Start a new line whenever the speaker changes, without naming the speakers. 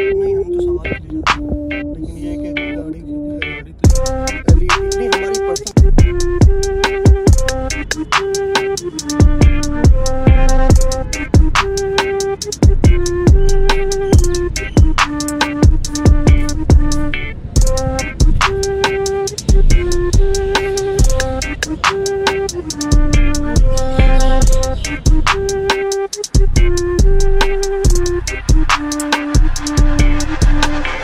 नहीं हम तो सवाल लेकिन ये Thank you.